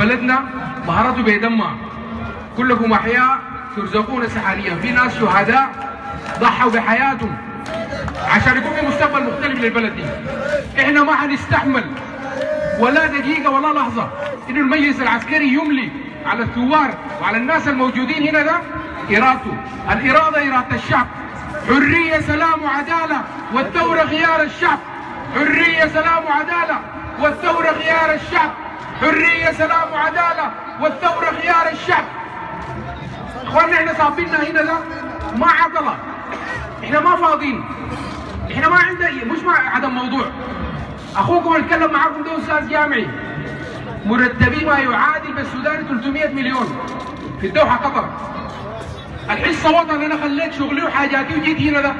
بلدنا مهارته بيدمها. كلكم أحياء ترزقون سحاليا في ناس شهداء ضحوا بحياتهم. عشان يكون في مستقبل مختلف للبلد دي. إحنا ما حنستحمل ولا دقيقة ولا لحظة. انه المجلس العسكري يملي على الثوار وعلى الناس الموجودين هنا ده إرادته. الإرادة إرادة الشعب. حرية سلام وعدالة والثورة خيار الشعب. حرية سلام وعدالة والثورة خيار الشعب. حرية سلام وعدالة والثورة خيار الشعب. إخواننا إحنا صابيننا هنا ده ما عضلة. إحنا ما فاضيين. إحنا ما عندنا مش مع عدم موضوع أخوكم اللي اتكلم معاكم ده أستاذ جامعي. مرتبي ما يعادل بالسودان 300 مليون. في الدوحة قطر. الحصة وطن أنا خليت شغلي وحاجاتي وجيت هنا ده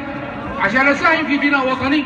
عشان أساهم في بناء وطني.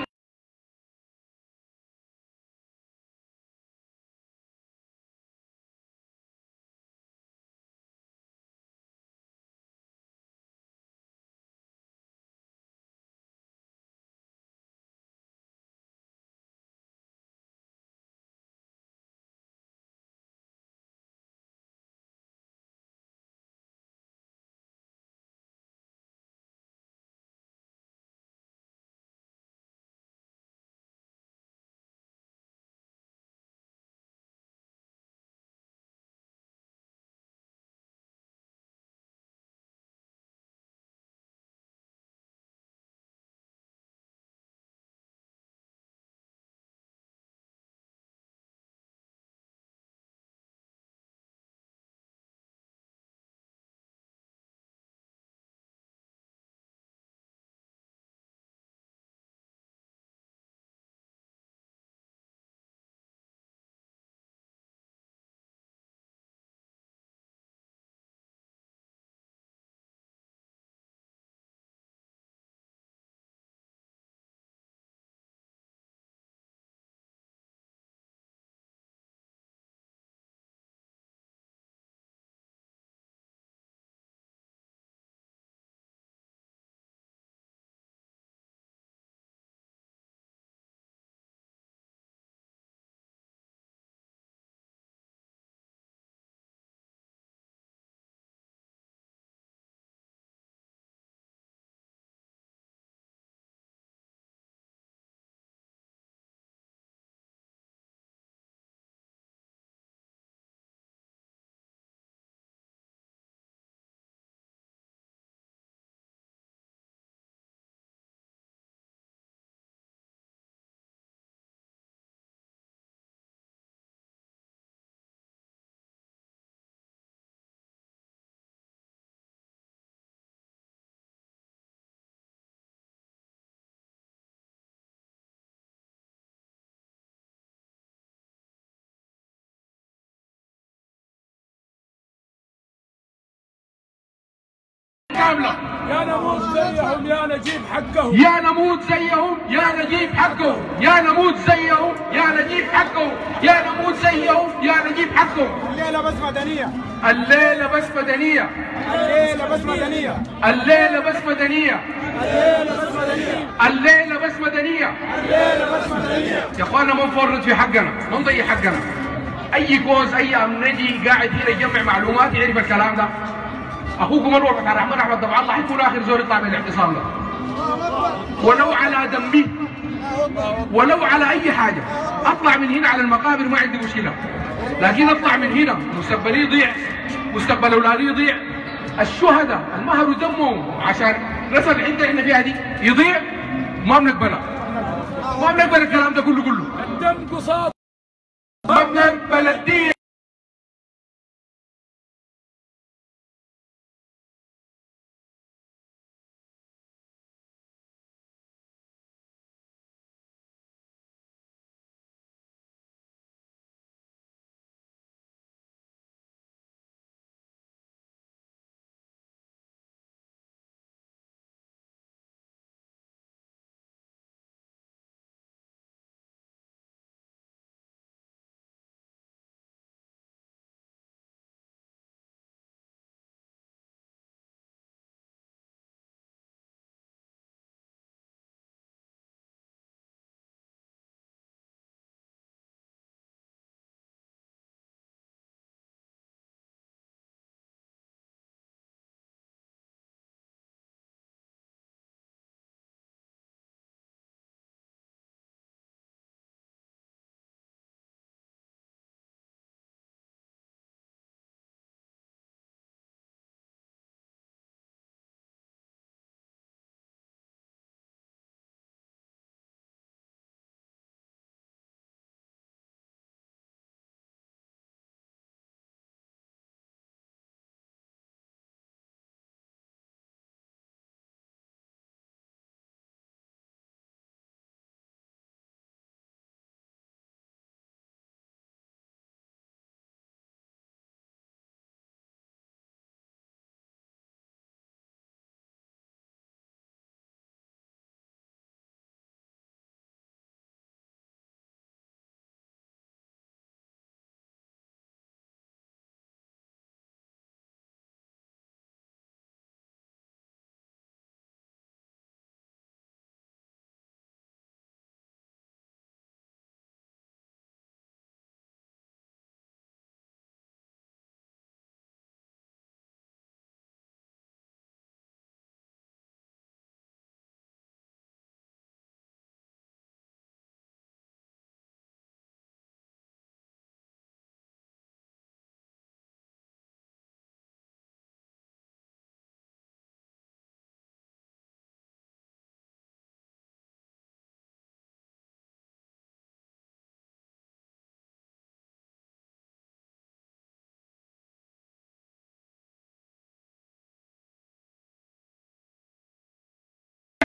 كامله يا نموت زيهم يا نجيب حقه يا نموت زيهم يا نجيب حقه يا نموت زيهم يا نجيب حقه يا نموت زيهم يا نجيب حقه الليلة بس مدنية. الليلة بس مدنية. الليلة بس مدنية. الليلة بس مدنية. الليلة بس مدنية. الليلة بس مدنية. الليلة بس مدنية. يا أخوانا ما نفرط في حقنا. ما نضيع حقنا. أي كوز أي امنجي قاعد هنا يجمع معلومات يعرف الكلام ده. أخوكم الوقت الرحمن احمد طبعا الله حيكون آخر زور يطلع من الاعتصام ده. ولو على دمي ولو على أي حاجة أطلع من هنا على المقابر ما عندي مشكلة. لكن أطلع من هنا مستقبلي يضيع مستقبل أولادي يضيع. الشهداء المهروا دمهم عشان نصل الحته إحنا فيها دي يضيع. ما بنقبلها. ما بنقبل الكلام ده كله كله. الدم قصاص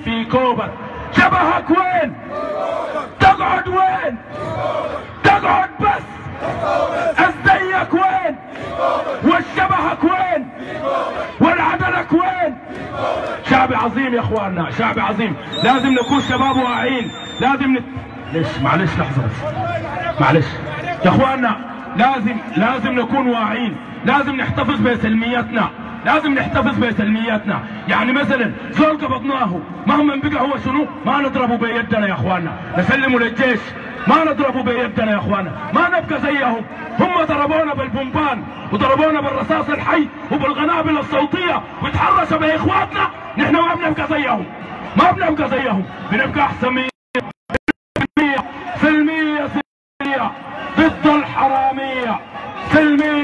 في كوبر شبهك وين؟ تقعد وين؟ تقعد بس. أزيك وين؟ والشبهك وين؟ والعدلك وين؟ شعب عظيم يا إخواننا شعب عظيم. لازم نكون شباب واعيين. لازم نت... ليش معلش لحظة بس. معلش. يا إخواننا لازم لازم نكون واعيين. لازم نحتفظ بسلميتنا لازم نحتفظ بسلميتنا يعني مثلا زول قبضناه مهما بقى هو شنو؟ ما نضربه بيدنا يا أخواننا. نسلمه للجيش. ما نضربه بيدنا يا اخوانا ما نبقى زيهم هم ضربونا بالبومبان وضربونا بالرصاص الحي وبالقنابل الصوتية. وتحرشوا بإخواتنا. نحن ما بنبقى زيهم ما بنبقى زيهم بنبقى أحسن من سلمية سلمية. ضد الحرامية. سلمية.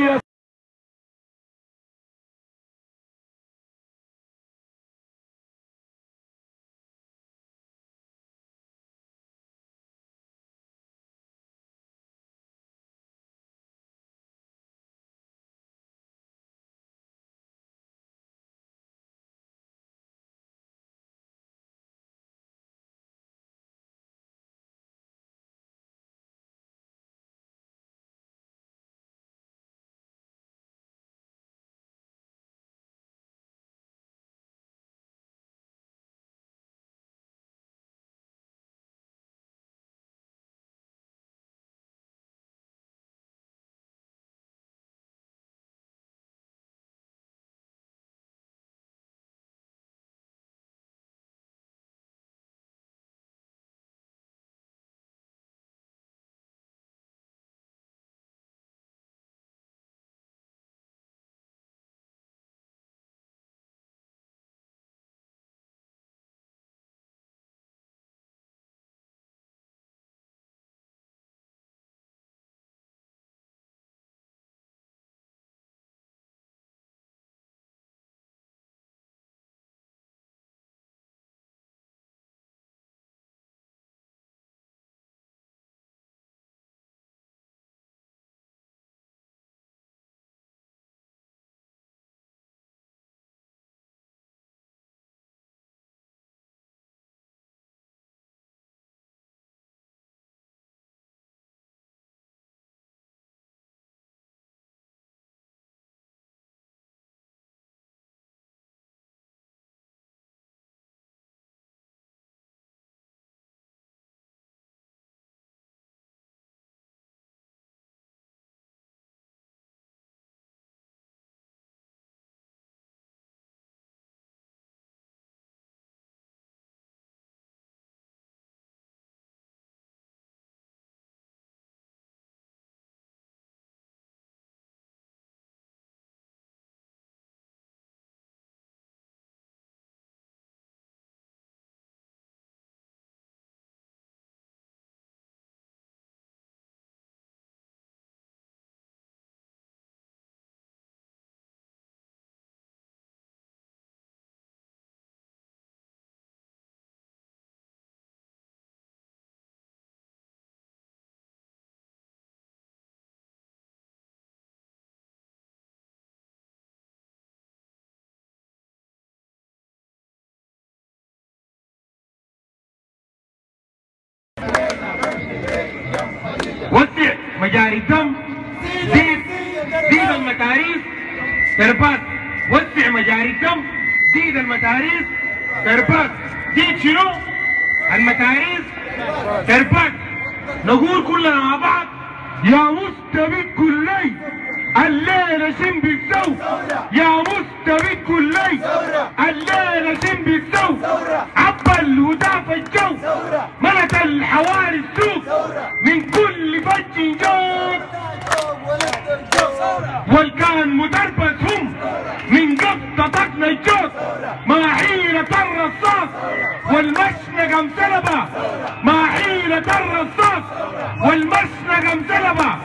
وسع مجاري الدم زيد زيد المتاريخ تربات وسع مجاري الدم زيد المتاريخ تربات زيد شنو؟ المتاريخ تربات نقول كلنا مع بعض يا مستبد كلي الليلة شم بالزو يا مستبد كلي الليلة شم بالزو عبى الهدى في الجو ملك الحواري السوق. من والكان مدربس هم من قبضتنا الجوز. مع حيلة الرصاص والمشنقة مسلبة مع حيلة الرصاص والمشنقة مسلبة